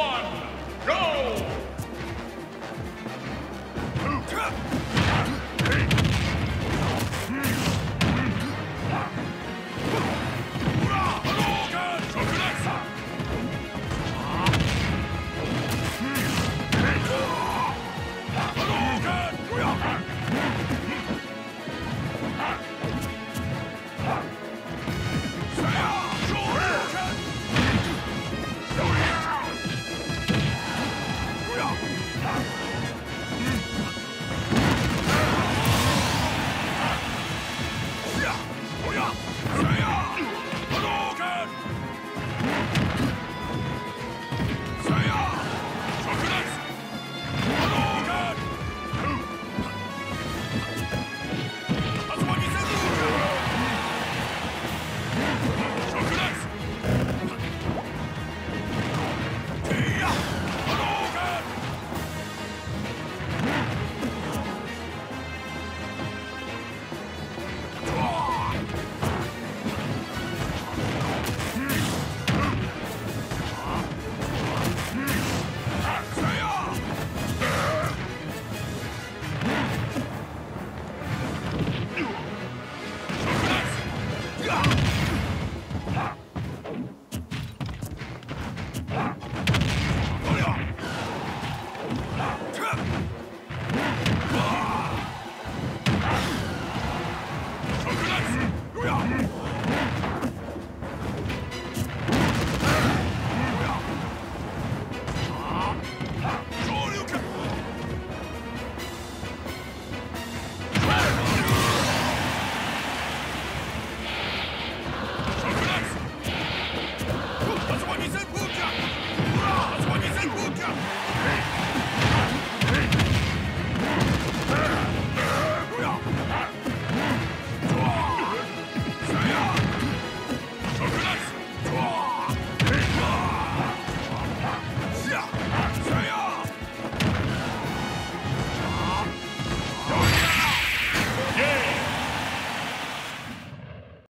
one.